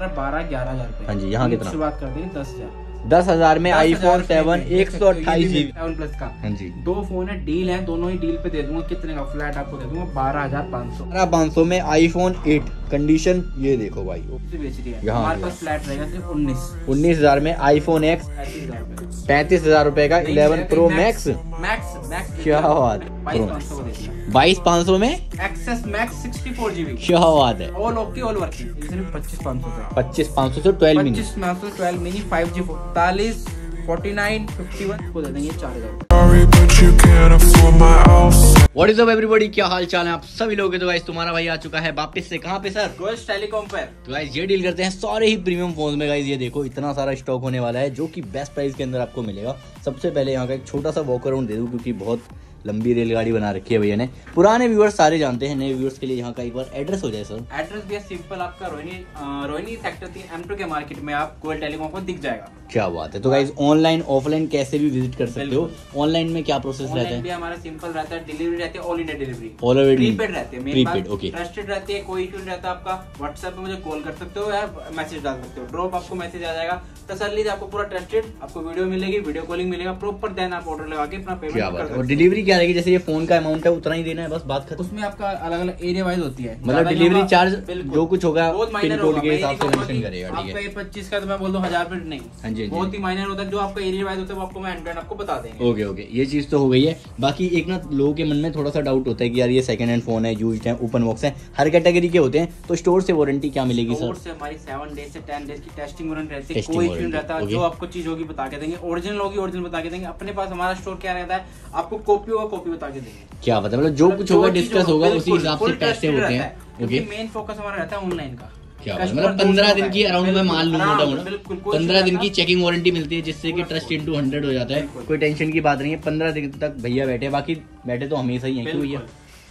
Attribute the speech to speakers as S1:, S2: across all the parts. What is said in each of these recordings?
S1: रहा है बारह ग्यारह हज़ार रुपए।
S2: हाँ जी, यहाँ
S1: की
S2: कितना?
S1: शुरुआत कर दी दस हज़ार।
S2: दस हज़ार में आई फ़ोन
S1: सेवन
S2: एक सौ अट्ठाईस
S1: भी
S2: जीबी
S1: सेवन प्लस का।
S2: हाँ जी।
S1: दो फ़ोन है डील है दोनों ही डील पे दे दूँगा। कितने का फ्लैट आपको दे दूँगा? बारह हज़ार पाँच सौ।
S2: पंद्रह पाँच सौ में आई फ़ोन एट कंडीशन ये देखो भाई।
S1: बेच रही है?
S2: यहाँ
S1: हमारे पास फ्लैट रहेगा सिर्फ़ उन्नीस।
S2: उन्नीस हज़ार में आई फ़ोन एक्स
S1: पैंतीस हज़ार रुपए
S2: का eleven pro max
S1: max max
S2: क्या बात
S1: बाईस पाँच सौ
S2: में?
S1: XS max sixty four GB
S2: क्या बात है।
S1: ऑल ओके ऑल वर्किंग सिर्फ़ पच्चीस पाँच सौ
S2: पच्चीस पाँच सौ से ट्वेल्व मिनट
S1: पच्चीस पाँच सौ ट्वेल्व मिनी फाइव जी पैंतालीस फोर्टी नाइन फिफ्टी वन। को दे देंगे चार हज़ार.
S2: व्हाट इज़ अप एवरीबॉडी क्या हाल चाल है आप सभी लोगों के? तो गाइस तुम्हारा भाई आ चुका है वापस से। कहाँ पे सर
S1: गोल्स टेलीकॉम पर
S2: तो गाइस ये डील करते हैं सारे ही प्रीमियम फ़ोन में गाइस ये देखो इतना सारा स्टॉक होने वाला है जो कि बेस्ट प्राइस के अंदर आपको मिलेगा। सबसे पहले यहाँ का एक छोटा सा वॉक अराउंड दे दूँ क्योंकि बहुत लंबी रेलगाड़ी बना रखी है भैया ने। पुराने व्यूअर्स सारे जानते हैं नए व्यूअर्स के लिए यहाँ का एक बार एड्रेस हो जाए सर
S1: एड्रेस भी है सिंपल आपका रोहिणी रोहिणी सेक्टर तीन एम टू के मार्केट में आप गोल्ड टेलीकॉम को दिख जाएगा।
S2: क्या बात है। तो गाइस ऑनलाइन ऑफलाइन कैसे भी विज़िट कर सकते हो। ऑनलाइन में क्या प्रोसेस रहता है?
S1: हमारा सिंपल रहता है। डिलीवरी रहती है all India delivery
S2: India.
S1: Prepaid रहती है मेन
S2: Prepaid,
S1: ट्रस्टेड रहती है कोई इशू नहीं रहता आपका। व्हाट्सएप पे मुझे कॉल कर सकते हो या मैसेज डाल सकते हो। ड्रॉप आपको मैसेज आ जाएगा। तसल्ली से आपको पूरा ट्रस्टेड आपको वीडियो मिलेगी वीडियो कॉलिंग मिलेगा प्रॉपर देन आप ऑर्डर लगा के अपना पेमेंट कर सकते हो।
S2: डिलीवरी क्या रहेगी जैसे ये फ़ोन का अमाउंट है उतना ही देना है बस बात खत्म।
S1: उसमें आपका अलग अलग एरिया वाइज होती है।
S2: मतलब डिलीवरी चार्ज जो कुछ होगा पिन कोड के हिसाब से मेंशन करेगा ठीक
S1: आपका
S2: है
S1: ये पच्चीस का तो मैं बोल दूँ हज़ार रुपए नहीं।
S2: हाँ जी, हाँ
S1: बहुत ही माइनर होता है जो आपका एरिया वाइज होता है वो आपको मैं एंड आपको बता देंगे।
S2: Okay okay. ये चीज़ तो हो गई है। बाकी एक ना लोगों के मन में थोड़ा सा डाउट होता है कि यार ये सेकंड हैंड फ़ोन है यूज्ड है ओपन बॉक्स है। हर कैटेगरी के होते हैं। तो स्टोर से वारंटी क्या मिलेगी
S1: स्टोर
S2: सर
S1: से हमारी सेवन डेज़ से टेन डेज़ की टेस्टिंग वारंटी रहती है। कोई इशू नहीं
S2: warranty,
S1: रहता. जो आपको चीज़ होगी बता के देंगे। ओरिजिनल होगी ओरिजिनल बता के देंगे। अपने पास हमारा स्टोर क्या रहता है आपको कॉपी होगा कॉपी बता के देंगे।
S2: क्या पता मतलब जो कुछ होगा डिस्कस होगा उसी हिसाब से पैसे होते हैं ओके
S1: मेन फोकस हमारा रहता है ऑनलाइन का।
S2: क्या मतलब पंद्रह दिन की अराउंड में
S1: माल
S2: मान लू मोटा मोटा पंद्रह दिन की चेकिंग वारंटी मिलती है जिससे कि ट्रस्ट
S1: इन
S2: टू हंड्रेड हो जाता है। कोई टेंशन की बात नहीं है पंद्रह दिन तक भैया बैठे बाकी बैठे तो हमेशा ही हैं क्यों भैया?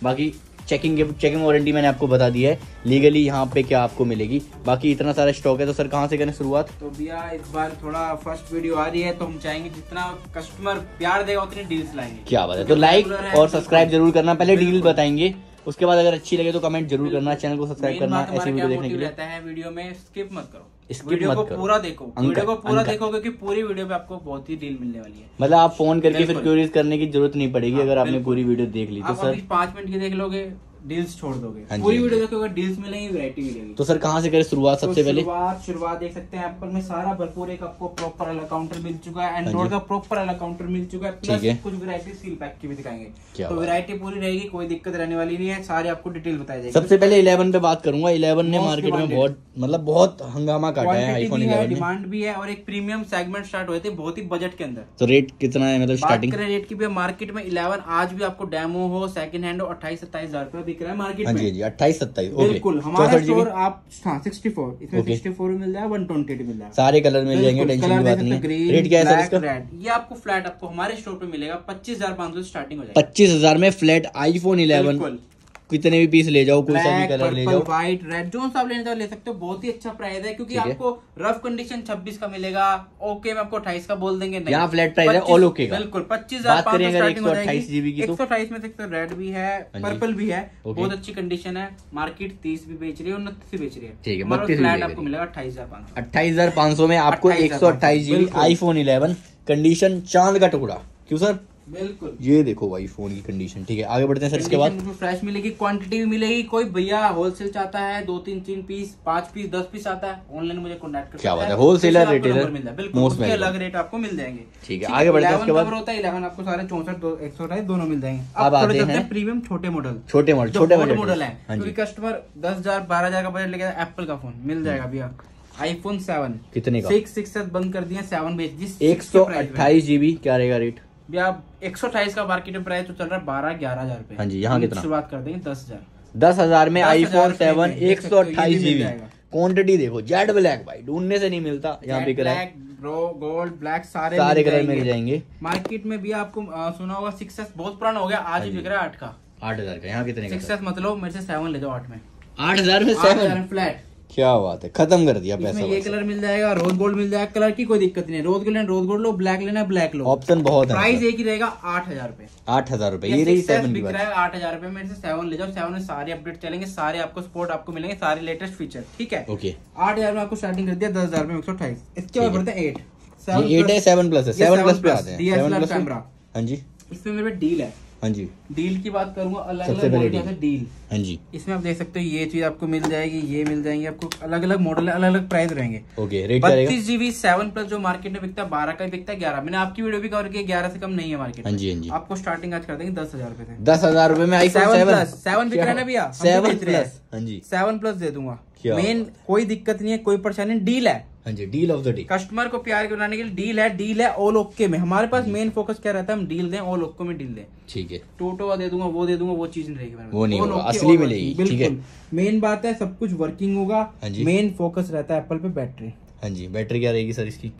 S2: बाकी चेकिंग चेकिंग वारंटी मैंने आपको बता दी है। लीगली यहाँ पे क्या आपको मिलेगी? बाकी इतना सारा स्टॉक है तो सर कहाँ से करें शुरुआत?
S1: तो भैया इस बार थोड़ा फ़र्स्ट वीडियो आ रही है तो हम चाहेंगे जितना कस्टमर प्यार देगा उतनी डील्स लाएँगे।
S2: क्या बात है। तो लाइक और सब्सक्राइब ज़रूर करना। पहले डील बताएँगे। उसके बाद अगर अच्छी लगे तो कमेंट ज़रूर करना चैनल को सब्सक्राइब करना ऐसी वीडियो देखने के लिए।
S1: रहता है वीडियो में स्किप मत करो।
S2: इस
S1: वीडियो को पूरा देखो। वीडियो को पूरा देखो क्योंकि पूरी वीडियो में आपको बहुत ही डील मिलने वाली है।
S2: मतलब आप फ़ोन करके फिर क्यूरीज करने की ज़रूरत नहीं पड़ेगी
S1: हाँ,
S2: अगर आपने पूरी वीडियो देख ली तो सर।
S1: पाँच मिनट की देख लोगे डील्स छोड़ दोगे।
S2: हाँ
S1: पूरी
S2: हाँ
S1: वीडियो देखोगे डील्स मिलेंगी वैरायटी मिलेगी
S2: तो सर कहाँ से करें शुरुआत
S1: तो
S2: सबसे पहले?
S1: शुरुआत शुरुआत देख सकते हैं एप्पल में सारा भरपूर एक आपको प्रॉपर अलग काउंटर मिल चुका है।
S2: हाँ
S1: एंड्रॉइड का प्रॉपर अलग काउंटर मिल चुका है प्लस कुछ वैरायटी सील पैक की भी दिखाएँगे। तो वैरायटी पूरी रहेगी कोई दिक्कत रहने वाली नहीं है सारी आपको डिटेल बताई जाएगी।
S2: सबसे पहले 11 पे बात करूँगा। 11 ने मार्केट में बहुत मतलब बहुत हंगामा काटा है आईफोन
S1: भी है
S2: 11 ने।
S1: डिमांड भी है और एक प्रीमियम सेगमेंट स्टार्ट हुए थे बहुत ही बजट के अंदर।
S2: तो रेट कितना है मतलब स्टार्टिंग
S1: रेट की भी मार्केट में 11 आज भी आपको डेमो हो सेकंड हैंड हो अट्ठाईस सत्ताईस हज़ार रुपए बिक रहा है मार्केट
S2: हाँ
S1: में।
S2: जी हाँ जी अट्ठाईस सत्ताईस
S1: बिल्कुल हमारा स्टोर आप हाँ सिक्सटी फोर इसमें सिक्सटी फोर मिल जाए वन ट्वेंटी मिल जाए
S2: सारे कलर मिल जाएँगे टेंशन बात नहीं रेट क्या है सर
S1: ये आपको फ्लैट आपको हमारे स्टोर पे मिलेगा पच्चीस हज़ार पाँच सौ स्टार्टिंग हो जाएगा।
S2: पच्चीस हज़ार में फ्लैट आईफोन 11
S1: बिल्कुल।
S2: कितने भी पीस ले जाओ कोई सा भी कलर ले जाओ।
S1: व्हाइट रेड जो सा आप लेना चाहो ले सकते हो। बहुत ही अच्छा प्राइस है क्योंकि आपको रफ कंडीशन 26 का मिलेगा। ओके में आपको 28 का बोल देंगे नहीं।
S2: यहाँ flat price है,
S1: 25
S2: all okay का।
S1: बिल्कुल पच्चीस
S2: अगर 128 की तो?
S1: एक सौ अट्ठाईस में सकते रेड भी है
S2: हाँ
S1: पर्पल भी है। बहुत अच्छी कंडीशन है। मार्केट तीस भी बेच रही है उनतीस भी बेच रही है।
S2: ठीक है,
S1: हमारा
S2: 32
S1: फ्लैट आपको मिलेगा अट्ठाईस हज़ार पाँच सौ।
S2: अट्ठाईस हज़ार पाँच सौ में आपको एक सौ अट्ठाईस जीबी। आईफोन 11 कंडीशन चाँद का टुकड़ा। क्यों सर
S1: बिल्कुल।
S2: ये देखो भाई फ़ोन की कंडीशन ठीक है? आगे बढ़ते हैं सर इसके बाद?
S1: फ्रेश मिलेगी क्वांटिटी भी मिलेगी। कोई भैया होलसेल चाहता है दो तीन तीन पीस पाँच पीस दस पीस आता है ऑनलाइन मुझे कॉन्टेक्ट कर
S2: क्या बात है, wholesaler,
S1: उससे आपको
S2: retailer,
S1: मिलता है। बिल्कुल उसके अलग रेट आपको मिल जाएँगे।
S2: ठीक है, आगे बढ़ते हैं उसके बाद।
S1: होता है इलेवन आपको सारे चौसठ दो एक सौ दोनों मिल जाएँगे।
S2: अब आते हैं
S1: प्रीमियम छोटे मॉडल
S2: छोटे मॉडल छोटे
S1: मॉडल है।
S2: हाँ
S1: क्योंकि कस्टमर दस हज़ार बारह हज़ार का बजट लेके एप्पल का फ़ोन मिल जाएगा भैया। आईफोन सेवन
S2: कितने का?
S1: सिक्स सिक्स बंद कर दिया सेवन बेच जिस
S2: एक सौ अट्ठाईस जीबी क्या रहेगा रेट
S1: एक सौ अट्ठाईस का मार्केट में प्राइस तो चल रहा है बारह ग्यारह हज़ार रुपए।
S2: हाँ जी, यहाँ कितना?
S1: शुरुआत कर देंगे दस हज़ार।
S2: दस हज़ार में
S1: 10,000
S2: आईफोन
S1: रुपए
S2: सेवन एक सौ
S1: हो,
S2: अट्ठाईस जीबी
S1: जाएगा।
S2: क्वांटिटी देखो जेड ब्लैक भाई ढूँढने से नहीं मिलता यहाँ पे
S1: ब्लैक ब्रो गोल्ड ब्लैक सारे
S2: सारे कलर मिल जाएँगे।
S1: मार्केट में भी आपको सुना होगा सिक्स बहुत पुराना हो गया आज ही बिक रहा है आठ का।
S2: आठ हज़ार का यहाँ कितने का
S1: सिक्स मतलब मेरे से सेवन ले जाओ आठ में।
S2: आठ हज़ार में सेवन
S1: फ्लैट
S2: क्या बात है? खत्म कर दिया पैसा
S1: ये कलर मिल जाएगा रोज गोल्ड मिल जाएगा कलर की कोई दिक्कत नहीं है। रोज गोल्ड लेना रोज गोल्ड लो ब्लैक लेना ब्लैक लो।
S2: ऑप्शन बहुत है।
S1: प्राइस एक ही रहेगा आठ हज़ार रुपए।
S2: आठ हज़ार रुपए ये रही सेवन
S1: बिक रहा है आठ हज़ार रुपए। में से सेवन ले जाओ सेवन में सारे अपडेट चलेंगे सारे आपको स्पोर्ट आपको मिलेंगे सारे लेटेस्ट फीचर ठीक है?
S2: ओके
S1: आठ हज़ार में आपको स्टार्टिंग कर दिया दस हज़ार में एक सौ अट्ठाईस। इसके बाद बढ़ते हैं एट
S2: ये एट है सेवन प्लस है। सेवन प्लस पे आते हैं। Seven
S1: camera.
S2: हाँ जी।
S1: इसमें मेरे पे डील है।
S2: हाँ जी।
S1: डील की बात करूँगा अलग अलग मॉडल
S2: deal।
S1: डील।
S2: हाँ जी।
S1: इसमें आप देख सकते हो ये चीज़ आपको मिल जाएगी ये मिल जाएँगे आपको अलग अलग मॉडल है अलग अलग प्राइस रहेंगे
S2: ओके रेट
S1: बत्तीस जीबी सेवन प्लस जो मार्केट में बिकता है बारह का बिकता है ग्यारह। मैंने आपकी वीडियो भी कवर की ग्यारह से कम नहीं है मार्केट
S2: हाँ जी हाँ जी।
S1: आपको स्टार्टिंग आज कर देंगे दस हज़ार रुपए
S2: दस हज़ार रुपए में सेवन
S1: बिक रहा है ना भैया,
S2: सेवन
S1: हैं।
S2: प्लस हाँ जी।
S1: सेवन प्लस दे दूँगा। मेन कोई दिक्कत नहीं है कोई परेशानी नहीं डील है।
S2: हाँ जी deal of the day
S1: customer को प्यार के बनाने के लिए डील है डील है ऑल ओके में। हमारे पास मेन फोकस क्या रहता है? हम डील दें ऑल ओके में डील दें।
S2: ठीक है।
S1: टोटो दे दूँगा वो दे दूँगा वो चीज़ नहीं रहेगी
S2: वो नहीं होगा, असली
S1: all
S2: मिलेगी, ठीक है।
S1: मेन बात है सब कुछ वर्किंग होगा।
S2: हाँ
S1: मेन फोकस रहता है एप्पल पे बैटरी
S2: हाँ जी बैटरी क्या रहेगी सर इसकी?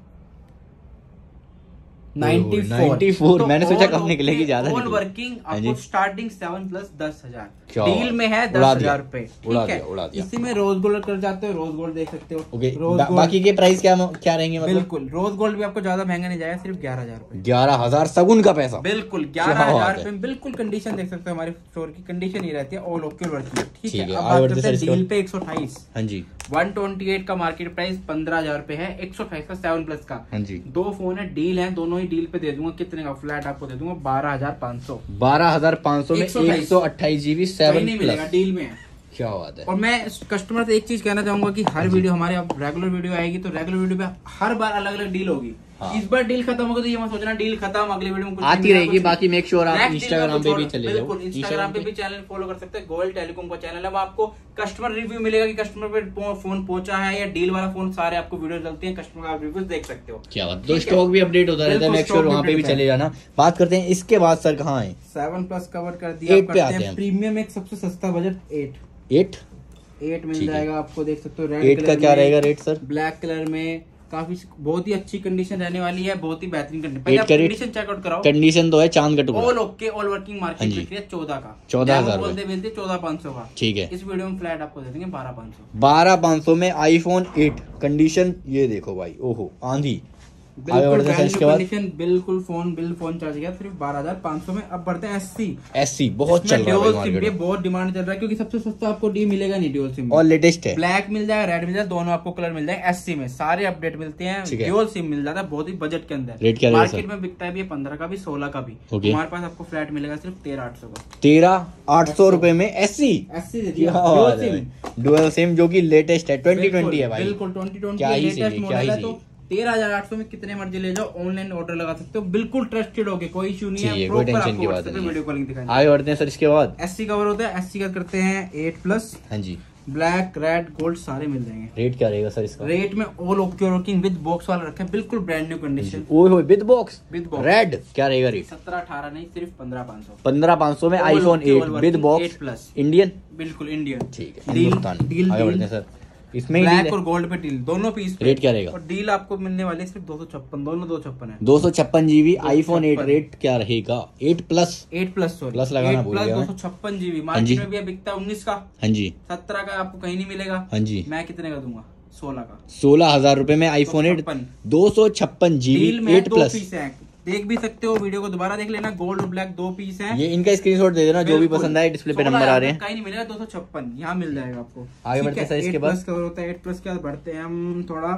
S1: 94
S2: 94, तो मैंने सोचा कम निकलेगी, ज़्यादा
S1: वर्किंग
S2: हाँ
S1: आपको स्टार्टिंग सेवन प्लस दस हज़ार।
S2: क्या
S1: डील में है। दस हज़ार रूपए ठीक है। इसी में रोज गोल्ड कर जाते हो रोज गोल्ड देख सकते हो।
S2: ओके
S1: रोज गोल्ड
S2: बाकी के प्राइस क्या क्या रहेंगे मतलब?
S1: बिल्कुल रोज गोल्ड भी आपको ज़्यादा महँगा नहीं जाएगा सिर्फ़ ग्यारह हज़ार रुपए।
S2: ग्यारह हज़ार सगुन का पैसा।
S1: बिल्कुल ग्यारह हज़ार। रुपए बिल्कुल कंडीशन देख सकते हो हमारे स्टोर की कंडीशन ही रहती है ऑल ओके वर्किंग ठीक है? अब बात करते डील पे एक सौ अट्ठाईस।
S2: हाँ जी।
S1: 128 का मार्केट प्राइस पंद्रह हज़ार रुपए है एक सौ अट्ठाईस का सेवन प्लस का।
S2: हाँ
S1: दो फ़ोन है डील है दोनों ही डील पे दे दूँगा कितने का? फ्लैट आपको दे दूँगा बारह हज़ार पाँच सौ।
S2: बारह हज़ार पाँच सौ में
S1: 128
S2: एक सौ अट्ठाईस जीबी सेवन
S1: नहीं मिलेगा डील में
S2: क्या बात है।
S1: और मैं कस्टमर से एक चीज़ कहना चाहूँगा कि हर वीडियो हमारे अब रेगुलर वीडियो आएगी तो रेगुलर वीडियो पे हर बार अलग अलग डील होगी।
S2: हाँ।
S1: इस बार डील खत्म होगा तो ये मत सोचना डील खत्म अगले वीडियो में कुछ
S2: आती रहेगी बाकी मेक श्योर आप इंस्टाग्राम पे भी
S1: तो
S2: चले जाओ।
S1: इंस्टाग्राम पे भी चैनल फॉलो कर सकते हैं गोल्ड टेलीकॉम का चैनल है। वहाँ आपको कस्टमर रिव्यू मिलेगा कि कस्टमर पे फ़ोन पहुँचा है या डील वाला फ़ोन सारे आपको वीडियो चलते हैं कस्टमर का रिव्यूज़ देख सकते हो।
S2: क्या बात तो स्टॉक भी अपडेट होता रहता है मेक श्योर वहाँ पे भी चले जाना। बात करते हैं इसके बाद सर कहाँ है?
S1: सेवन प्लस कवर कर दिया
S2: Eight पे आते
S1: हैं। प्रीमियम एक सबसे सस्ता बजट एट
S2: एट
S1: एट मिल जाएगा आपको देख सकते हो रेड
S2: एट का क्या रहेगा रेट सर
S1: ब्लैक कलर में काफ़ी बहुत ही अच्छी कंडीशन रहने वाली है बहुत ही बेहतरीन कंडीशन चेकआउट कराओ।
S2: कंडीशन तो है चाँद का टुकड़ा।
S1: All okay all working market
S2: जी।
S1: बिक रही है चौदह का। चौदह
S2: हज़ार
S1: बोलते मिलते चौदह पाँच सौ का।
S2: ठीक है।
S1: इस वीडियो में फ्लैट आपको दे देंगे बारह पाँच सौ।
S2: बारह पाँच सौ में आईफोन एट कंडीशन ये देखो भाई ओहो आंधी।
S1: बिल्कुल फ़ोन बिल फ़ोन चार्ज गया सिर्फ़ बारह हज़ार पाँच सौ में अब बढ़ते हैं एस सी
S2: एस सी बहुत चल रहा है
S1: बहुत डिमांड चल रहा है क्योंकि सबसे सस्ता आपको डी मिलेगा नहीं ड्यूल सिम
S2: और लेटेस्ट है।
S1: ब्लैक मिल जाएगा रेड मिल जाएगा दोनों आपको कलर मिल जाएगा एस में। सारे अपडेट मिलते हैं। ड्यूल सिम मिल जाता है बहुत ही बजट के अंदर।
S2: रेट क्या
S1: मार्केट में बिकता है पंद्रह का भी सोलह का भी। हमारे पास आपको फ्लैट मिलेगा सिर्फ़ तेरह आठ सौ का।
S2: तेरह आठ सौ रुपए में S C
S1: S C
S2: dual sim जो की लेटेस्ट है ट्वेंटी ट्वेंटी है भाई।
S1: बिल्कुल ट्वेंटी ट्वेंटी लेटेस्ट मॉडल
S2: है
S1: तो। तेरह हज़ार आठ सौ में कितने मर्ज़ी ले जाओ ऑनलाइन ऑर्डर लगा सकते हो। बिल्कुल ट्रस्टेड होगे कोई इशू नहीं है
S2: कोई टेंशन
S1: आपको
S2: की बात नहीं है।
S1: वीडियो कॉलिंग
S2: बढ़ते हैं सर इसके बाद?
S1: एस सी कवर होता है एस सी का करते हैं एट प्लस
S2: हाँ जी।
S1: ब्लैक रेड गोल्ड सारे मिल जाएँगे।
S2: रेट क्या रहेगा सर इसका?
S1: रेट में all okay working with box वाला रखा बिल्कुल ब्रांड न्यू कंडीशन
S2: ओए होए with box
S1: With box.
S2: Red क्या रहेगा रेट
S1: सत्रह अठारह नहीं सिर्फ़ पंद्रह पाँच सौ।
S2: पंद्रह पाँच सौ में iPhone eight with box
S1: 8 plus.
S2: Indian
S1: बिल्कुल इंडियन
S2: ठीक है
S1: डील डील
S2: हैं सर। इसमें
S1: ब्लैक और गोल्ड पे डील दोनों पीस
S2: रेट क्या रहेगा
S1: और डील आपको मिलने वाली सिर्फ़ दो सौ छप्पन दोनों दो छप्पन है।
S2: दो सौ छप्पन जीबी आईफोन एट रेट क्या रहेगा? Eight plus
S1: eight plus
S2: Plus लगाना
S1: प्लस
S2: गया
S1: दो सौ छप्पन जीबी
S2: जी।
S1: मार्केट में भी बिकता है उन्नीस का।
S2: हाँ जी।
S1: सत्रह का आपको कहीं नहीं मिलेगा।
S2: हाँ जी।
S1: मैं कितने का दूँगा? सोलह का।
S2: सोलह हज़ार रूपए में आईफोन एट
S1: 256
S2: दो सौ छप्पन जीबी एट प्लस
S1: है। देख भी सकते हो वीडियो को दोबारा देख लेना गोल्ड और ब्लैक दो पीस है।
S2: ये इनका स्क्रीनशॉट दे देना जो भी पसंद आए डिस्प्ले पे नंबर आ रहे हैं।
S1: कहीं नहीं मिलेगा दो सौ छप्पन यहाँ मिल जाएगा आपको।
S2: आगे बढ़ते हैं इसके बाद।
S1: होता है एट प्लस के बाद बढ़ते हैं हम थोड़ा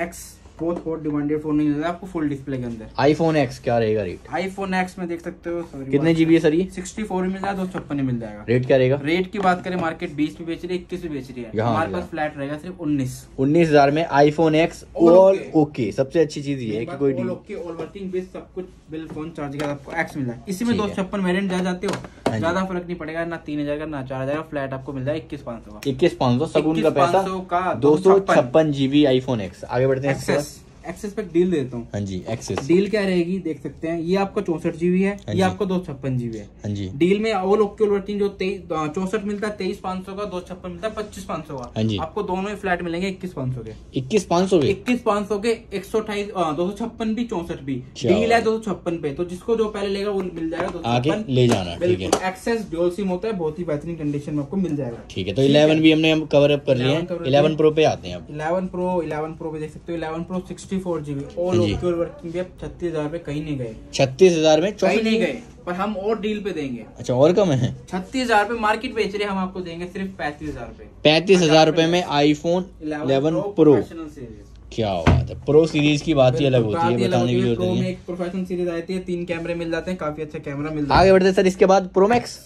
S1: एक्स बहुत हॉट डिमांडेड फ़ोन नहीं मिलता आपको फुल डिस्प्ले के अंदर।
S2: आईफोन एक्स क्या रहेगा रेट
S1: आईफोन एक्स में देख सकते हो
S2: कितने जीबी है सर ये?
S1: सिक्सटी फोर मिल जाएगा दो छप्पन मिल जाएगा।
S2: रेट क्या रहेगा?
S1: रेट की बात करें मार्केट बीस में बेच रही है इक्कीस में बेच रही है। हमारे पास फ्लैट रहेगा सिर्फ़ उन्नीस।
S2: उन्नीस हज़ार में आईफोन एक्स ऑल ओके सबसे अच्छी चीज़ ये है कि कोई
S1: all
S2: deal
S1: okay all working base सब कुछ बिल फ़ोन चार्ज का आपको एक्स मिल जाए इसी में दो
S2: है।
S1: छप्पन वेरियंट जा जाते हो
S2: हाँ
S1: ज़्यादा फ़र्क नहीं पड़ेगा ना तीन हज़ार का ना चार हज़ार का फ्लैट आपको मिल जाएगा इक्कीस पाँच सौ का।
S2: इक्कीस पाँच सौ सगुन का पैसा दो सौ छप्पन जीबी आईफोन एक्स आगे बढ़ते हैं।
S1: एक्सेस पे डील देता हूँ।
S2: हाँ जी एक्सेस
S1: डील क्या रहेगी देख सकते हैं। ये आपका चौसठ जीबी है
S2: हाँ
S1: ये। आपका दो छप्पन जीबी है।
S2: हाँ जी।
S1: डील में ऑल ओके वर्किंग जो चौसठ मिलता है तेईस पाँच सौ का दो छप्पन मिलता है पच्चीस पाँच सौ का।
S2: हाँ जी।
S1: आपको दोनों ही फ्लैट मिलेंगे इक्कीस पाँच सौ के।
S2: इक्कीस पाँच सौ के?
S1: इक्कीस पाँच सौ के एक सौ अठाईस दो सौ छप्पन भी चौसठ भी। डील है दो सौ छप्पन पे तो जिसको जो पहले लेगा वो मिल जाएगा दो सौ
S2: आगे ले जाना
S1: बिल्कुल एक्सेस ड्यूल सिम होता है बहुत ही बेहतरीन कंडीशन में आपको मिल जाएगा।
S2: ठीक है तो इलेवन भी हमने कवर अप कर लिया
S1: 11 cover up
S2: इलेवन प्रो पे आते हैं
S1: 11 प्रो 11 प्रो पे देख सकते हो 11 pro 64 four GB all okay working भी छत्तीस हज़ार पे कहीं नहीं गए।
S2: छत्तीस हज़ार में
S1: कहीं नहीं गए पर हम और डील पे देंगे।
S2: अच्छा और कम है?
S1: छत्तीस हज़ार पे मार्केट बेच रहे हम आपको देंगे सिर्फ़ पैंतीस हज़ार पे।
S2: पैंतीस हज़ार रुपए में आईफोन 11 प्रो क्या बात है प्रो सीरीज़ की बात ही अलग होती है बताने की ज़रूरत नहीं है।
S1: प्रोफेशनल सीरीज़ आती है तीन कैमरे मिल जाते हैं काफ़ी अच्छा कैमरा मिल
S2: आगे बढ़ते हैं सर इसके बाद प्रो मैक्स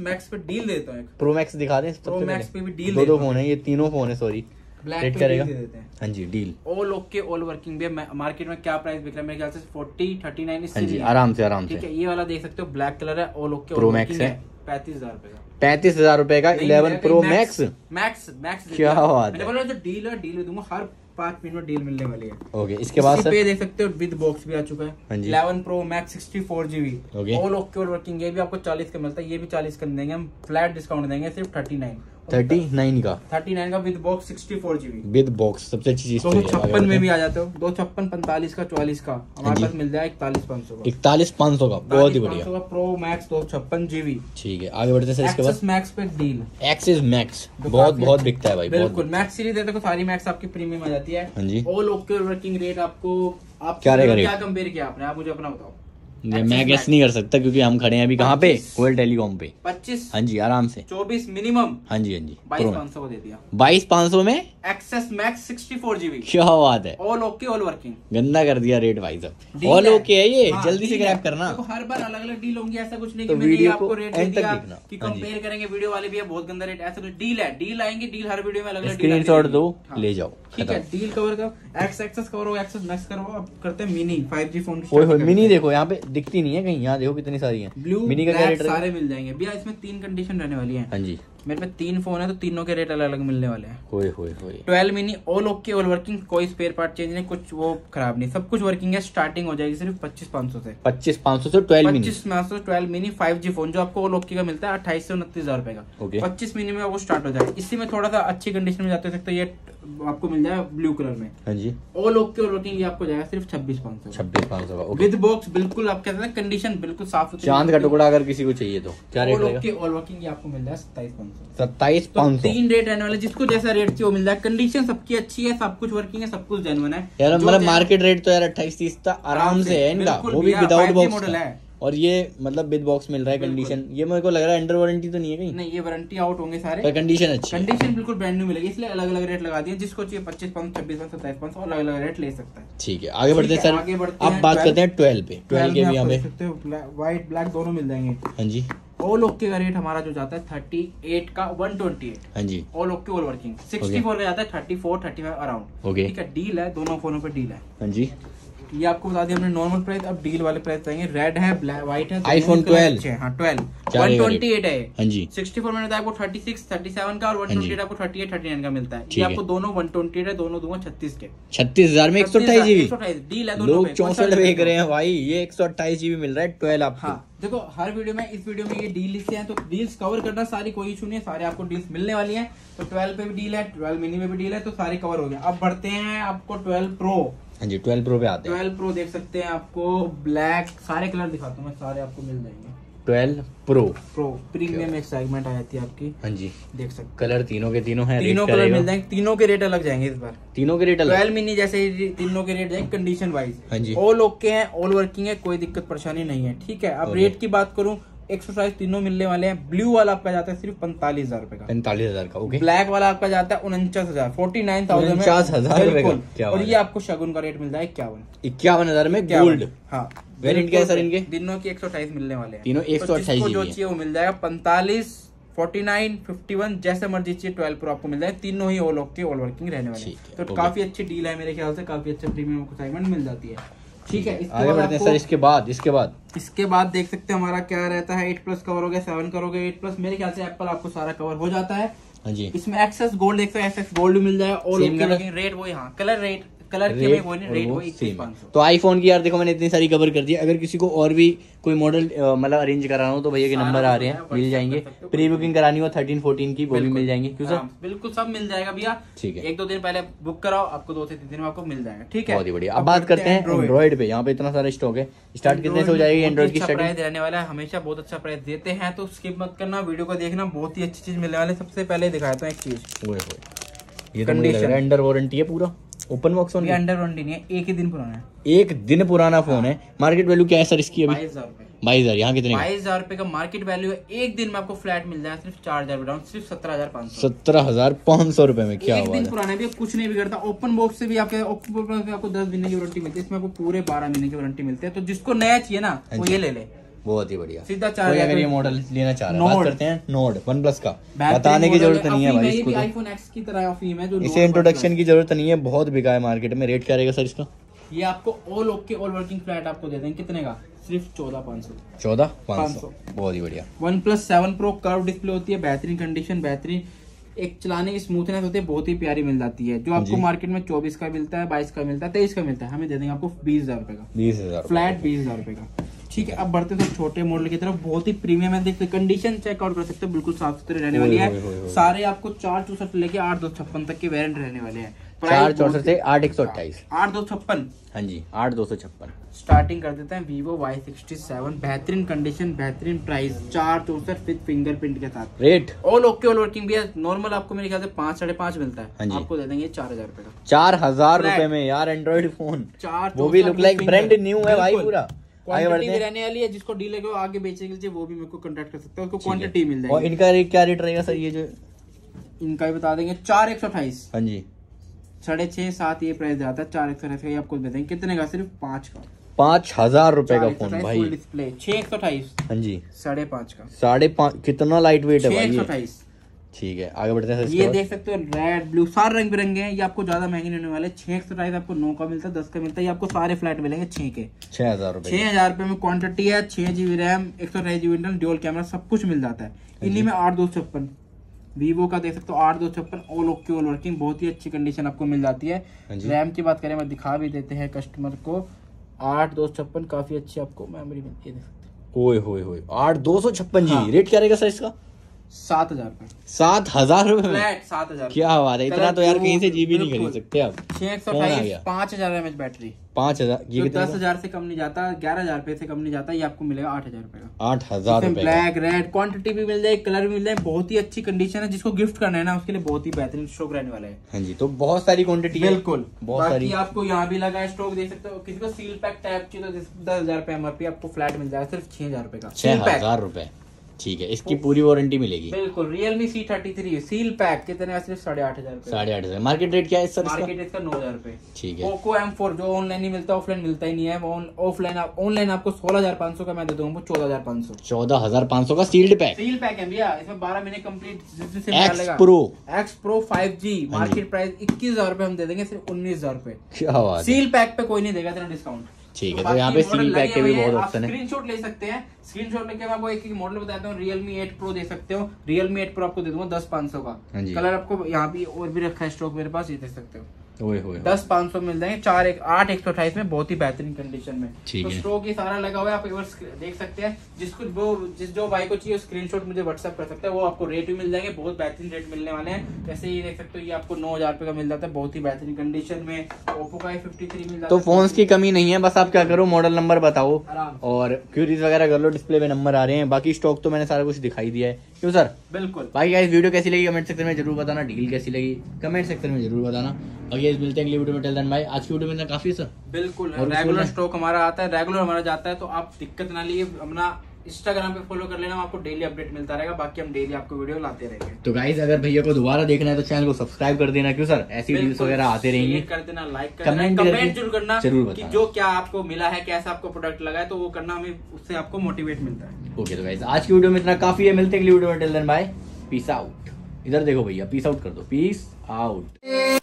S1: मैक्स पे डील देता हूँ
S2: प्रो मैक्स दिखा दें पहले।
S1: Max पे भी deal
S2: दो दो फ़ोन है ये तीनों फ़ोन है सॉरी
S1: ब्लैक
S2: करेगा?
S1: देते हैं।
S2: जी deal
S1: all okay all working भी है मार्केट में क्या प्राइस बिक रहा है? मेरे ख्याल से फोर्टी थर्टी नाइन
S2: हाँ जी आराम से आराम
S1: ठीक
S2: से।
S1: है ये वाला देख सकते हो ब्लैक कलर है ऑल ओके
S2: Max है।
S1: पैंतीस हज़ार रुपए का।
S2: पैंतीस हज़ार रुपए का eleven pro max
S1: max max
S2: क्या बात है।
S1: जो डील है डील दूँगा हर पाँच मिनट में डील मिलने वाली है।
S2: ओके इसके बाद सर?
S1: पे देख सकते हो विद बॉक्स भी आ चुका
S2: हाँ।
S1: Eleven pro max sixty four GB. All okay working ये भी आपको 40 का मिलता है ये भी 40 का देंगे हम फ्लैट डिस्काउंट देंगे सिर्फ़ 39
S2: थर्टी नाइन का।
S1: 39 का with box 64 GB.
S2: With box सबसे अच्छी चीज़
S1: दो
S2: तो
S1: सौ
S2: है। आगे
S1: छप्पन में भी आ जाते हो। दो छप्पन पैंतालीस का चौवालीस का। हमारे पास मिल जाए इकतालीस पाँच सौ का।
S2: इकतालीस पाँच सौ का बहुत ही बढ़िया।
S1: प्रो मैक्स दो छप्पन जीबी।
S2: ठीक है आगे बढ़ते हैं सर इसके बाद।
S1: मैक्स पे डील
S2: एक्सिस मैक्स बहुत बहुत बिकता है भाई
S1: बिल्कुल मैक्स सीरीज़ है देखो सारी मैक्स आपकी प्रीमियम आ जाती है।
S2: हाँ
S1: ऑल ओके वर्किंग रेट आपको आप
S2: क्या
S1: क्या? कंपेयर किया आपने? आप मुझे अपना बताओ।
S2: मैं गेस नहीं कर सकता क्योंकि हम खड़े हैं अभी कहाँ पे?
S1: 25
S2: कोयल टेलीकॉम पे।
S1: पच्चीस।
S2: हाँ जी आराम से।
S1: चौबीस मिनिमम
S2: हाँ जी हाँ जी
S1: बाईस पाँच सौ दे दिया।
S2: बाईस पाँच सौ में?
S1: XS max sixty four GB
S2: क्या बात है।
S1: ऑल ओके ऑल वर्किंग
S2: गंदा कर दिया रेट भाई साहब। ऑल ओके है। ये।
S1: हाँ,
S2: जल्दी से
S1: है।
S2: ग्रैब करना
S1: हर बार अलग अलग डील होंगी ऐसा कुछ नहीं
S2: तो वीडियो
S1: आपको
S2: को
S1: रेट दे दिया कि
S2: हाँ
S1: कंपेयर करेंगे वीडियो वाले भी है बहुत गंदा रेट ऐसा कुछ डील है। डील आएँगे डील हर वीडियो में अलग अलग
S2: स्क्रीन दो ले जाओ।
S1: ठीक है डील कवर का एक्स एक्सेस कवर हो एक्सेस मैक्स करो अब करते हैं मिनी 5G फ़ोन
S2: ओए होए मिनी देखो यहाँ पे दिखती नहीं है कहीं यहाँ देखो कितनी सारी है।
S1: ब्लू
S2: मिनी का
S1: सारे मिल जाएँगे। भैया इसमें तीन कंडीशन रहने वाली है।
S2: हाँ जी।
S1: मेरे पे तीन फ़ोन है तो तीनों के रेट अलग अलग मिलने वाले हैं।
S2: होए होए होए।
S1: Twelve mini all okay all working कोई स्पेयर पार्ट चेंज नहीं कुछ वो खराब नहीं। सब कुछ वर्किंग है स्टार्टिंग हो जाएगी सिर्फ़ पच्चीस पाँच सौ से।
S2: पच्चीस पाँच सौ से ट्वेल्व
S1: पच्चीस पाँच सौ twelve mini five G phone जो आपको ऑल ओके का मिलता है अट्ठाईस से उनतीस हज़ार रुपए का। पच्चीस मिनी में वो स्टार्ट हो जाएगा। इसी में थोड़ा सा अच्छी कंडीशन में जाते हो सकते ये आपको मिल जाएगा ब्लू कलर में।
S2: हाँ जी।
S1: ऑल ओके ऑल वर्किंग ये आपको जाएगा सिर्फ़ छब्बीस पाँच सौ।
S2: छब्बीस पाँच सौ
S1: विद बॉक्स बिल्कुल आप कहते हैं कंडीशन बिल्कुल साफ़
S2: चाँद का टुकड़ा अगर किसी को चाहिए तो क्या rate
S1: all okay all working ये आपको मिल जाएगा सत्ताईस पाँच सौ।
S2: सत्ताईस
S1: तो तीन रेट रहने वाले जिसको जैसा रेट चाहिए वो मिल जाए। कंडीशन सबकी अच्छी है सब कुछ वर्किंग है सब कुछ जेनवन है।
S2: यार मतलब मार्केट रेट तो यार अट्ठाईस तीस था आराम से है इनका। वो भी विदाउट बॉक्स
S1: मॉडल है।
S2: और ये मतलब विद बॉक्स मिल रहा है कंडीशन ये मेरे को लग रहा है अंडर वारंटी तो नहीं है कहीं?
S1: नहीं ये वारंटी आउट होंगे सारे।
S2: पर कंडीशन अच्छी
S1: कंडीशन बिल्कुल ब्रांड न्यू मिलेगी इसलिए अलग अलग रेट लगा दिए। जिसको चाहिए पच्चीस पाँच छब्बीस पाँच सत्ताईस पाँच अलग अलग रेट ले सकता है।
S2: ठीक है आगे बढ़ते हैं सर।
S1: आगे बढ़ते
S2: अब
S1: हैं
S2: बात करते हैं ट्वेल्व पे। ट्वेल्व के भी पे
S1: व्हाइट ब्लैक दोनों मिल जाएँगे।
S2: हाँ जी।
S1: ऑल ओके का रेट हमारा जो जाता है थर्टी एट का वन ट्वेंटी एट
S2: हाँ जी।
S1: All okay all working sixty four का जाता है thirty four thirty five around. ठीक है डील है दोनों फोनों पे डील है।
S2: हाँ जी।
S1: ये आपको बता दिया हमने नॉर्मल प्राइस अब डील वाले प्राइस आएँगे रेड है ब्लैक व्हाइट है कलर
S2: 12
S1: अच्छे हैं, हाँ ट्वेल्व वन ट्वेंटी एट है।
S2: हाँ जी।
S1: सिक्सटी फोर में आपको थर्टी सिक्स थर्टी सेवन का और वन
S2: हाँ
S1: ट्वेंटी आपको थर्टी एट थर्टी नाइन का मिलता है। ये आपको दोनों वन ट्वेंटी एट है दोनों दूँगा छत्तीस के।
S2: छत्तीस हज़ार में एक सौ अट्ठाईस जीबी
S1: डील है
S2: लोग चौसठ बेच रहे हैं भाई ये एक सौ अट्ठाईस जीबी मिल रहा है ट्वेल्व आपको।
S1: हाँ देखो हर वीडियो में इस वीडियो में ये डील से हैं तो डील्स कवर करना सारी कोई इशू नहीं है सारे आपको डील्स मिलने वाली हैं। तो 12 पे भी डील है 12 मिनी में भी डील है तो सारी कवर हो गया अब बढ़ते हैं आपको 12 प्रो
S2: हाँ जी ट्वेल्व प्रो पे आते हैं।
S1: 12 प्रो देख सकते हैं आपको ब्लैक सारे कलर दिखाता हूँ मैं सारे आपको मिल जाएँगे।
S2: ट्वेल्व प्रो
S1: प्रो प्रीमियम एक सेगमेंट आ जाती है आपकी।
S2: हाँ जी।
S1: देख सकते
S2: कलर तीनों के तीनों हैं
S1: तीनों कलर मिल जाएँगे। तीनों के रेट अलग जाएँगे इस बार।
S2: तीनों के रेट अलग।
S1: 12 मिनी जैसे तीनों के रेट जाएँगे कंडीशन वाइज
S2: हाँ जी।
S1: ऑल ओके हैं ऑल वर्किंग है कोई दिक्कत परेशानी नहीं है। ठीक है अब. रेट की बात करूँ एक सौ तीनों मिलने वाले हैं। ब्लू वाला आपका जाता है सिर्फ़ पैंतालीस हज़ार रुपए का।
S2: पैंतालीस हज़ार का ओके
S1: ब्लैक वाला आपका जाता है उनचास हज़ार। फोर्टी नाइन थाउज़ेंड
S2: 49,000 रुपए का। क्या
S1: और ये आपको शगुन का रेट मिलता है इक्यावन।
S2: इक्यावन हज़ार में गोल्ड
S1: हाँ।
S2: Variant क्या है सर इनके?
S1: तीनों की एक सौ मिलने वाले हैं।
S2: तीनों
S1: तो
S2: 128
S1: जिसको जो चाहिए वो मिल जाएगा पैंतालीस फोर्टी नाइन फिफ्टी वन जैसे मर्ज़ी चाहिए ट्वेल्व प्रो आपको मिल जाए तीनों ही ऑल ओके ऑल वर्किंग रहने वाले तो काफ़ी अच्छी डील है मेरे ख्याल से काफ़ी अच्छे प्रीमियम सेगमेंट मिल जाती है। ठीक है इसके
S2: आगे
S1: बाद
S2: बढ़ते हैं सर इसके बाद इसके बाद।
S1: इसके बाद देख सकते हैं हमारा क्या रहता है एट प्लस कवर हो गया सेवन करोगे एट प्लस मेरे ख्याल से एप्पल आपको सारा कवर हो जाता है।
S2: हाँ जी।
S1: इसमें एक्सेस गोल्ड देख सकते हैं एक्सेस गोल्ड भी मिल जाए और रेट वो यहाँ कलर रेट कलर की रेट वो
S2: सेम तो आईफोन की यार देखो मैंने इतनी सारी कवर कर दी। अगर किसी को और भी कोई मॉडल मतलब अरेंज कराना हो तो भैया के नंबर आ रहे
S1: हैं
S2: मिल जाएँगे। प्री बुकिंग करानी हो थर्टीन फोर्टीन की वो भी मिल जाएँगे क्यों सर?
S1: हाँ, बिल्कुल सब मिल जाएगा भैया।
S2: ठीक है।
S1: एक दो दिन पहले बुक कराओ आपको दो से तीन दिन में आपको मिल जाएगा ठीक है?
S2: बहुत ही बढ़िया। अब बात करते हैं एंड्रॉइड पे यहाँ पे इतना सारा स्टॉक है। स्टार्ट कितने से हो जाएगी एंड्रॉइड की
S1: प्राइस
S2: स्टार्टिंग
S1: रहने वाला है हमेशा बहुत अच्छा प्राइस देते हैं तो स्किप मत करना वीडियो को देखना बहुत ही अच्छी चीज़ मिलने वाली है। सबसे पहले दिखाया था एक चीज़।
S2: ये तो मुझे लग रहा है अंडर वारंटी है पूरा। ओपन बॉक्स
S1: ये
S2: ओनली
S1: अंडर वारंटी नहीं है एक ही दिन पुराना है।
S2: एक दिन पुराना फ़ोन है। मार्केट वैल्यू क्या है सर इसकी अभी?
S1: बाईस हज़ार
S2: यहाँ कितने
S1: बाईस हज़ार रुपए का मार्केट वैल्यू है एक दिन में आपको फ्लैट मिल जाएगा सिर्फ़ चार हज़ार डाउन सिर्फ़ सत्रह हज़ार पाँच सौ।
S2: सत्रह हज़ार पाँच सौ रुपए में क्या
S1: एक दिन पुराना है भैया कुछ नहीं बिगड़ता। ओपन बॉक्स से भी आपके ओपन बॉक्स में आपको दस महीने की वारंटी मिलती है इसमें आपको पूरे बारह महीने की वारंटी मिलती है। तो जिसको नया चाहिए ना
S2: हाँ
S1: वो ये ले ले।
S2: बहुत ही बढ़िया।
S1: सीधा चार
S2: कोई अगर ये मॉडल लेना चाह रहा है बात करते हैं? नोड वन प्लस का बताने की ज़रूरत नहीं है भाई इसको
S1: भी
S2: तो।
S1: आईफोन एक्स की तरह अफीम है जो
S2: इसे इंट्रोडक्शन की ज़रूरत नहीं है बहुत बिका है मार्केट में। रेट क्या रहेगा सर इसका?
S1: ये आपको all okay all working flat आपको दे देंगे। कितने का? सिर्फ़ चौदह पाँच सौ।
S2: चौदह? पाँच सौ। बहुत ही बढ़िया।
S1: OnePlus seven pro curve display होती है बेहतरीन कंडीशन बेहतरीन। एक चलाने की स्मूथनेस होती है बहुत ही प्यारी मिल जाती है। जो आपको मार्केट में चौबीस का मिलता है बाईस का मिलता है तेईस का मिलता है हमें दे देंगे आपको बीस हज़ार रुपए का।
S2: बीस हज़ार
S1: फ्लैट बीस हज़ार रुपए का। ठीक है अब बढ़ते तो छोटे मॉडल की तरफ़। बहुत ही प्रीमियम है देखते कंडीशन चेकआउट कर सकते हो बिल्कुल साफ़ सुथरे रहने वाली है। सारे आपको चार चौसठ लेके आठ दो छप्पन तक के वेरिएंट रहने वाले हैं।
S2: चार चौसठ से आठ एक सौ अट्ठाईस।
S1: आठ दो छप्पन।
S2: हाँ जी आठ दो सौ छप्पन।
S1: स्टार्टिंग कर देते हैं वीवो वाई सिक्सटी सेवन बेहतरीन कंडीशन बेहतरीन प्राइस चार चौसठ विद फिंगरप्रिंट के साथ।
S2: Rate
S1: all okay all working भी है नॉर्मल आपको मेरे ख्याल से पाँच साढ़े पाँच मिलता
S2: हाँ।
S1: है
S2: जी।
S1: आपको दे देंगे चार हज़ार रुपए का।
S2: चार हज़ार। रुपए में यार एंड्रॉइड फ़ोन
S1: चार
S2: वो भी लुक लाइक ब्रांड न्यू है भाई पूरा।
S1: क्वांटिटी
S2: बढ़ते
S1: रहने वाली है जिसको आगे बेचने के लिए वो भी मेरे को कॉन्टेक्ट कर सकते हैं उसको क्वांटिटी मिल
S2: और इनका रेट क्या रेट रहेगा सर? ये जो
S1: इनका भी बता देंगे चार एक सौ
S2: हाँ जी।
S1: साढ़े छह सात ये प्राइस जाता है चार एक सौ आपको देंगे। कितने का? सिर्फ़ पाँच का।
S2: पाँच हज़ार रुपए का फ़ोन भाई।
S1: डिस्प्ले छह एक सौ अट्ठाईस।
S2: हाँ जी।
S1: साढ़े पाँच का।
S2: साढ़े पाँच कितना लाइट वेट है भाई ठीक है आगे बढ़ते हैं
S1: ये देख सकते हो रेड ब्लू सारे रंग बिरंगे हैं। ये आपको ज़्यादा महँगे नहीं होने वाले। छह सौ अट्ठाईस आपको नौ का मिलता है दस का मिलता है। ये आपको सारे फ्लैट मिलेंगे छह के।
S2: छह हज़ार रुपए
S1: छह हज़ार रुपए में क्वांटिटी है छह जीबी रैम एक सौ अठाईस जीबी इंटरनल ड्यूल कैमरा सब कुछ मिल जाता है। इन्हीं में आठ दो छप्पन। वीवो का देख सकते हो आठ दो छप्पन। ऑल ओके ऑल वर्किंग बहुत ही अच्छी कंडीशन आपको मिल जाती है।
S2: हाँ
S1: रैम की बात करें मैं दिखा भी देते हैं कस्टमर को। आठ दो छप्पन काफ़ी अच्छी आपको मेमोरी मिलती है देख सकते
S2: ओए होए होए आठ दो सौ छप्पन जी
S1: हाँ।
S2: रेट क्या रहेगा सर इसका?
S1: हो सात हज़ार रुपए
S2: सात हज़ार रुपए
S1: फ्लैट सात हज़ार।
S2: क्या बात है इतना तो यार कहीं से जीबी नहीं खरीद सकते आप
S1: छह एक सौ? पाँच हज़ार एम एच बैटरी।
S2: पाँच हज़ार ये
S1: दस हज़ार से कम नहीं जाता ग्यारह हज़ार रुपए से कम नहीं जाता ये आपको मिलेगा आठ हज़ार रुपए का।
S2: आठ हज़ार
S1: ब्लैक रेड क्वांटिटी भी मिल जाए कलर भी मिल जाए बहुत ही अच्छी कंडीशन है जिसको गिफ्ट करना है ना उसके लिए बहुत ही बेहतरीन स्टॉक रहने वाला है।
S2: हाँ जी तो बहुत सारी क्वांटिटी
S1: बिल्कुल।
S2: बहुत सारी।
S1: आपको यहाँ भी लगा स्टॉक देख सकते हो किसी को सील पैक टाइप चाहिए तो दस हज़ार रुपए एमआरपी आपको फ्लैट मिल जाएगा सिर्फ़ छह हज़ार रुपए का।
S2: छह हज़ार रुपए। ठीक है इसकी पूरी वारंटी मिलेगी।
S1: बिल्कुल Realme C thirty three seal pack कितने सिर्फ़ साढ़े आठ हज़ार
S2: साढ़े आठ हज़ार। मार्केट रेट क्या है सर
S1: मार्केट इसका नौ हज़ार रुपए।
S2: ठीक है।
S1: पोको एम फोर जो ऑनलाइन नहीं मिलता ऑफलाइन मिलता ही नहीं है। ऑफलाइन ऑनलाइन आपको सोलह हज़ार पाँच सौ का मैं दे दूँगा चौदह हज़ार पाँच सौ।
S2: चौदह हज़ार पाँच सौ का सील्ड पैक
S1: सील पैक है भैया इसमें बारह महीने complete
S2: X pro
S1: X pro five G. Market price इक्कीस हज़ार रुपए हम दे देंगे सिर्फ़ उन्नीस हज़ार रुपए। सील पैक पे कोई नहीं देगा इतना डिस्काउंट
S2: ठीक है, तो यहाँ पे सील पैक के भी बहुत ऑप्शन है।
S1: स्क्रीनशॉट ले सकते हैं। स्क्रीन शॉट लेके मैं आपको एक एक मॉडल बताता हूँ। रियलमी एट प्रो दे सकते हो। रियलमी एट प्रो आपको दे दूँगा दस पाँच सौ का।
S2: हाँ
S1: कलर आपको यहाँ भी और भी रखा है स्टॉक मेरे पास ये दे सकते हो। दस पाँच सौ मिल जाएँगे चार एक आठ एक सौ अट्ठाईस में बहुत ही बेहतरीन कंडीशन में।
S2: ठीक
S1: तो
S2: है।
S1: स्टॉक ये सारा लगा हुआ है आप एक बार देख सकते हैं। जिसको वो जिस जो भाई को चाहिए स्क्रीनशॉट मुझे व्हाट्सअप कर सकते हैं वो आपको रेट भी मिल जाएँगे बहुत बेहतरीन रेट मिलने वाले हैं। जैसे ये देख सकते हो ये आपको नौ हज़ार का मिल जाता है बहुत ही बेहतरीन कंडीशन में। ओप्पो का फिफ्टी थ्री मिल जाता
S2: तो फोन्स की कमी नहीं है बस आप क्या करो मॉडल नंबर बताओ। और क्यूरीज वगैरह कर लो डिस्प्ले में नंबर आ रहे हैं। बाकी स्टॉक तो मैंने सारा कुछ दिखाई दिया है। क्यों सर
S1: बिल्कुल।
S2: बाकी गाइस वीडियो कैसी लगी? कमेंट सेक्शन में ज़रूर बताना डील कैसी लगी? कमेंट सेक्शन में ज़रूर बताना। बाकी guys, मिलते हैं अगली वीडियो में टेल देन भाई आज की वीडियो में इतना काफ़ी सर
S1: बिल्कुल रेगुलर स्टॉक हमारा आता है रेगुलर हमारा जाता है तो आप दिक्कत ना लिए अपना इंस्टाग्राम पे फॉलो कर लेना आपको डेली अपडेट मिलता रहेगा बाकी हम डेली आपको वीडियो लाते रहेंगे।
S2: तो गाइस अगर भैया को दोबारा देखना है तो चैनल को सब्सक्राइब कर देना क्यों सर ऐसी वीडियोस वगैरह आते रहेंगे।
S1: कर देना लाइक कर
S2: कमेंट
S1: कमेंट ज़रूर करना
S2: ज़रूर
S1: कि जो क्या आपको मिला है कैसा आपको प्रोडक्ट लगा है तो वो करना हमें उससे आपको मोटिवेट मिलता है।
S2: ओके तो गाइस आज की वीडियो में इतना काफ़ी है मिलते हैं अगली वीडियो में tell then bye piece out इधर देखो भैया पीस आउट कर दो piece out